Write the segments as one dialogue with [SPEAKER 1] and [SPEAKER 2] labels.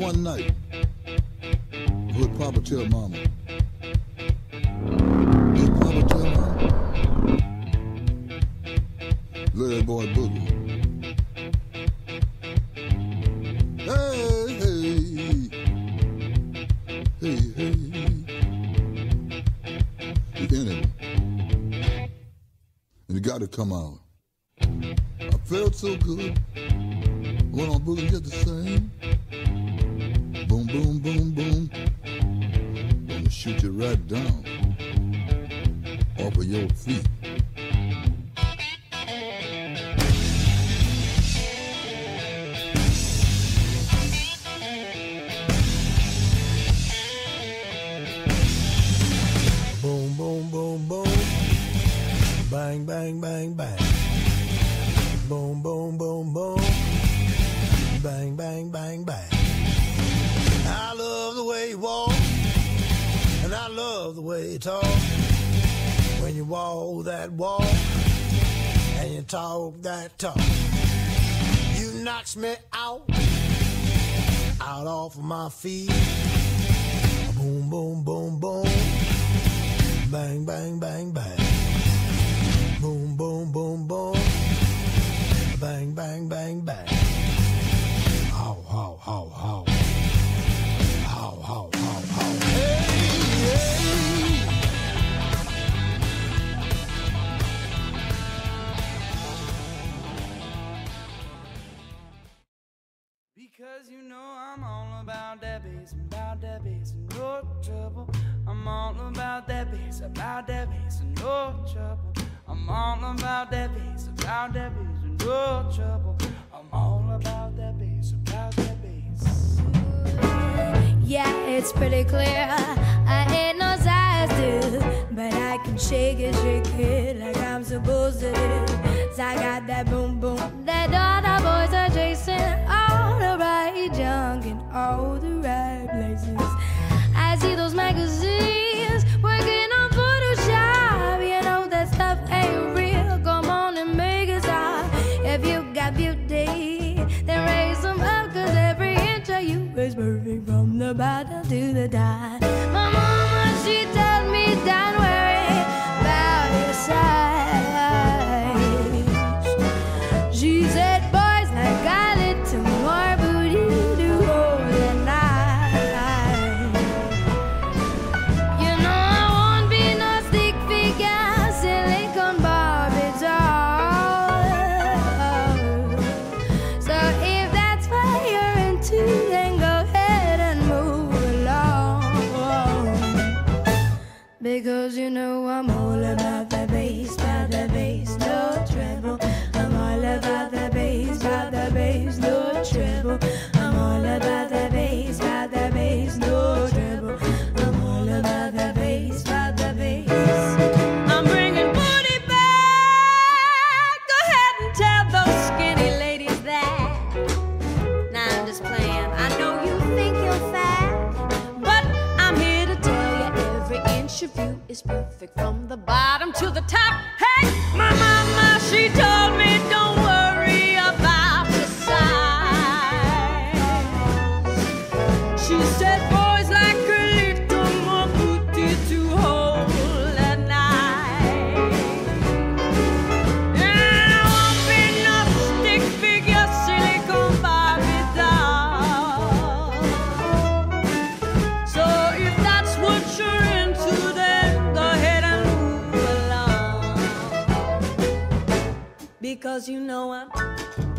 [SPEAKER 1] one night, would Papa tell Mama? Would Papa tell Mama? Larry Boy Boogie. Hey, hey, hey, hey. The enemy. And it got to come out. I felt so good. Went on boogie just the same. Boom, boom, boom. Gonna shoot you right down off of your feet.
[SPEAKER 2] Boom, boom, boom, boom. Bang, bang, bang, bang. Boom, boom, boom, boom. Bang, bang, bang, bang. I love the way you walk, and I love the way you talk. When you walk that walk, and you talk that talk, you knocks me out, out off of my feet. Boom, boom, boom, boom. Bang, bang, bang, bang. Boom, boom, boom, boom. Bang, bang, bang, bang.
[SPEAKER 3] Because you know I'm all about that bass, about that bass, and no trouble. I'm all about that bass, about that bass, and no trouble. I'm all about that bass, about that bass, and no trouble. I'm all about that bass, about that bass.
[SPEAKER 4] Yeah, it's pretty clear. I ain't no size dude, but I can shake it, shake it like I'm supposed to do. 'Cause I got that boom places. I see those magazines working on Photoshop. You know that stuff ain't real. Come on and make it stop. If you got beauty, then raise them up. Cause every inch of you is perfect from the bottom to the top. Is perfect from the bottom to the top. Hey, my mama, she Because you know I'm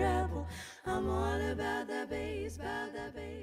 [SPEAKER 4] treble. I'm all about that bass, about
[SPEAKER 3] that
[SPEAKER 4] bass.